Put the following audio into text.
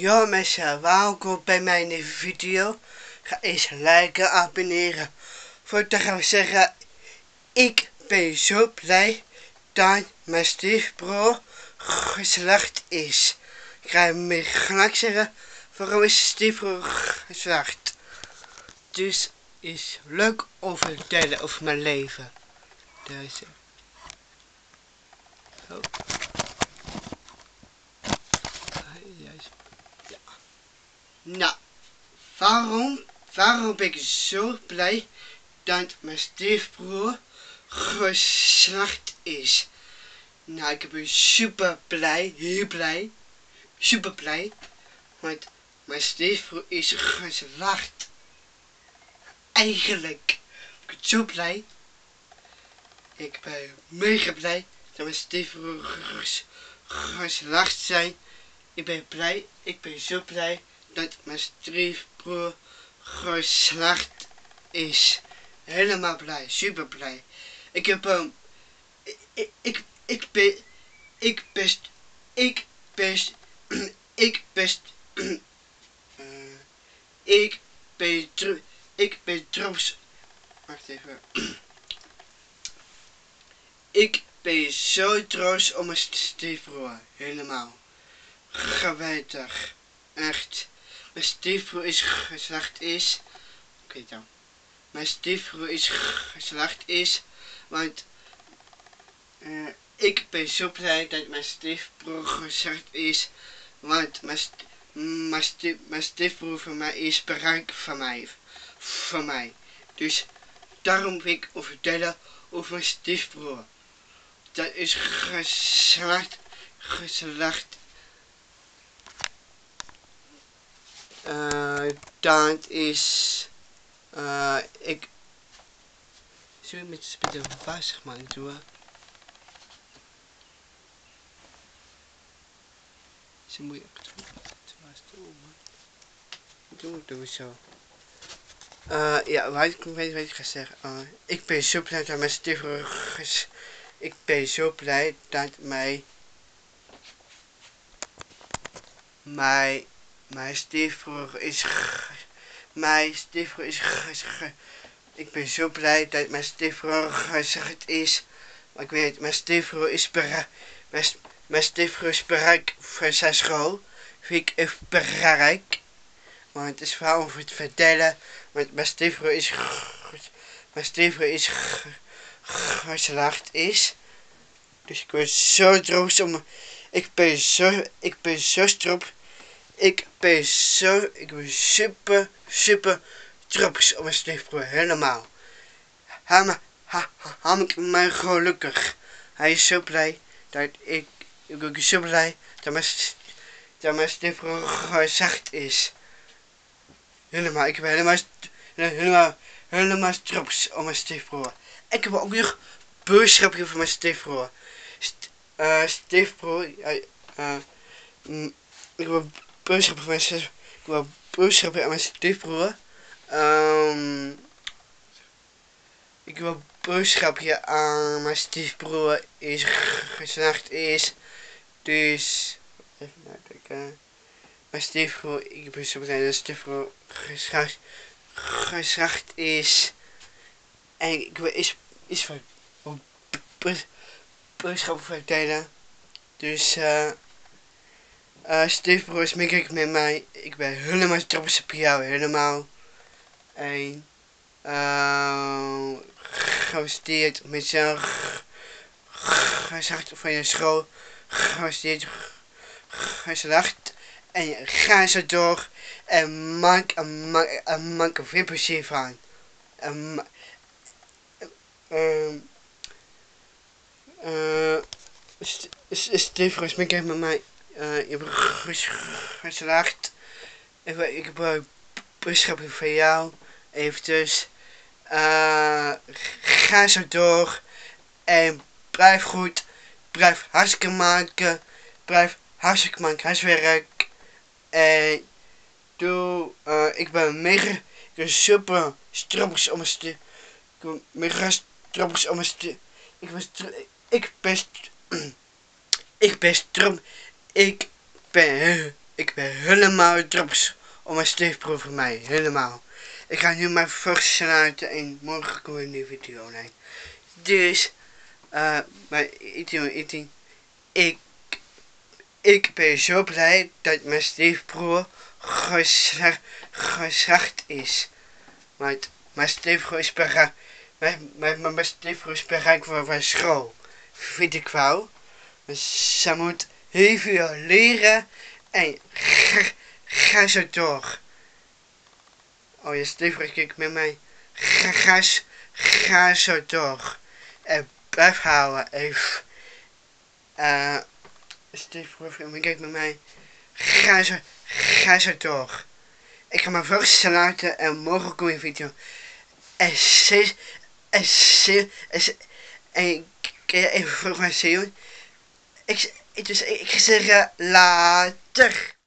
Mensen, welkom bij mijn video. Ga eens liken, abonneren. Voordat gaan we zeggen, ik ben zo blij dat mijn stiefbroer geslacht is. Ik ga me gelijk zeggen, waarom is stiefbroer geslacht? Dus is leuk om te vertellen over mijn leven. Deze. Zo. Nou, waarom, waarom ben ik zo blij dat mijn stiefbroer geslacht is? Nou, ik ben super blij, heel blij, super blij, want mijn stiefbroer is geslacht. Eigenlijk ben ik zo blij. Ik ben mega blij dat mijn stiefbroer geslacht zijn. Ik ben blij, ik ben zo blij dat mijn stiefbroer geslacht is. Helemaal blij, super blij. Ik heb hem, ik, ik, ik ben, ik best, ik best, ik best, uh, ik ben, ik ben trots, wacht even. Ik ben zo trots om mijn stiefbroer, helemaal. Geweldig, echt mijn stiefbroer is geslacht is. Weet het Mijn stiefbroer is geslacht is. Want uh, ik ben zo blij dat mijn stiefbroer geslacht is. Want mijn, mijn, stief, mijn stiefbroer van mij is bereikt van mij. Van mij. Dus daarom wil ik vertellen over mijn stiefbroer. Dat is geslacht, geslacht dat is uh, ik zullen we met spitten vastig maken doen ze moet ik doen doen we zo. Uh, ja wat ik weet wat ik ga zeggen uh, ik ben zo blij dat mijn stiefbroer ik ben zo blij dat mij mij mijn stiefbroer is... Mijn stiefbroer is... Ik ben zo blij dat mijn stiefbroer gezegd is. Maar ik weet, mijn stiefbroer is. Mijn, mijn stiefbroer is bereik voor zijn school. Vind ik even bereik. Want het is vooral om het vertellen. Want mijn stiefbroer is... Mijn stiefbroer is... Geslaagd is. Dus ik ben zo trots om... Ik ben zo... Ik ben zo strop ik ben zo, ik ben super, super trots op mijn stiefbroer, helemaal. Hij, hij, hij maakt mij gelukkig. Hij is zo blij dat ik, ik ben zo blij dat mijn, dat mijn stiefbroer gezegd is. Helemaal, ik ben helemaal, helemaal, helemaal trots op mijn stiefbroer. Ik heb ook nog boodschapje voor mijn stiefbroer. St, uh, stiefbroer, uh, uh, ik heb boodschappen van mijn Ik wil boodschappen aan mijn stiefbroer. Um, ik wil boodschapje aan mijn stiefbroer is geslaagd is. Dus even nadenken. Mijn stiefbroer, ik ben zo blij dat stiefbroer geslaagd, geslaagd is. En ik wil is, is van boodschappen vertellen. Dus eh. Uh, uh, Steve Broers, ik met mij. Ik ben helemaal trots op jou, helemaal. En uh, gefeliciteerd met zo'n gezegd van je school. Gefeliciteerd geslacht. En ga zo door. En maak, en maak, en maak er veel plezier van. Uh, uh, Steve ik met mij. Uh, je hebt geslaagd. Ik een boodschap van jou. Even dus. Uh, ga zo door. En blijf goed. Blijf hartstikke maken. Blijf hartstikke maken. Huiswerk. En doe. Uh, ik ben mega. Ik ben super stroppers om mijn stu. Ik ben mega om mijn. Ik ben. Ik ben. ik ben strom. Ik ben, Ik ben helemaal drops om mijn stiefbroer voor mij. Helemaal. Ik ga nu mijn vrucht sluiten en morgen kom ik een nieuwe video online. Dus, uh, mijn eating, ik, ik ben zo blij dat mijn stiefbroer geslacht, geslacht is. Maar mijn stiefbroer is bereik, mijn, mijn, mijn stiefbroer is bereik voor mijn school. Vind ik wel. Dus ze moet heel leren en ga, zo door. Oh, je stiefbroer kijkt met mij. Ga, ga, zo door. En blijf houden. Even. Uh, stiefbroer kijkt met mij. Ga zo, ga zo door. Ik ga mijn vrucht laten en morgen kom je video. En ze, en ze, en en even vroeg mij zien. Ik, dus ik, zeg later.